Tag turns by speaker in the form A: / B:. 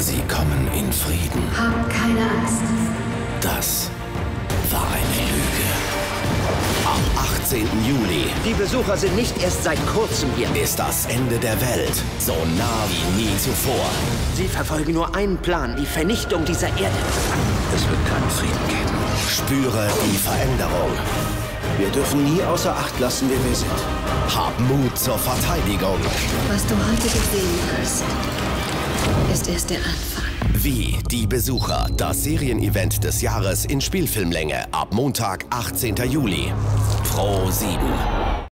A: Sie kommen in Frieden.
B: Hab keine Angst.
A: Das war eine Lüge. Am 18. Juli.
C: Die Besucher sind nicht erst seit kurzem hier.
A: Ist das Ende der Welt. So nah wie nie zuvor.
C: Sie verfolgen nur einen Plan, die Vernichtung dieser Erde. Es wird keinen Frieden geben.
A: Spüre die Veränderung.
C: Wir dürfen nie außer Acht lassen, wer wir sind.
A: Hab Mut zur Verteidigung.
B: Was du heute gesehen hast, erst der Anfang.
A: Wie die Besucher, das Serienevent des Jahres in Spielfilmlänge ab Montag, 18. Juli. Pro 7.